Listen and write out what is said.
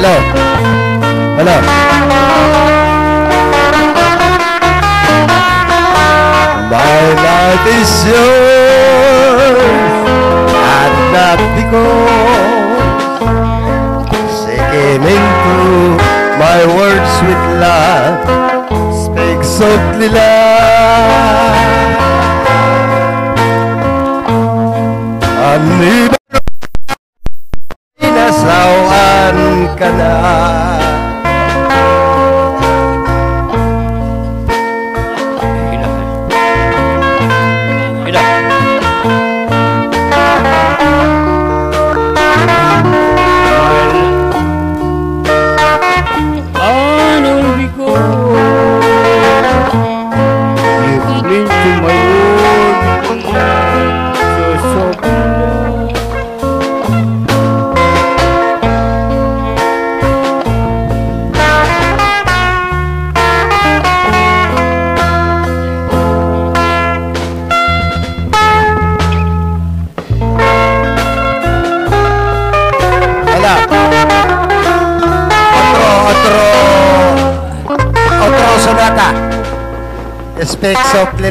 Hello. Hello. My life is yours and not because singing into my words with love speak softly love Ani Speak softly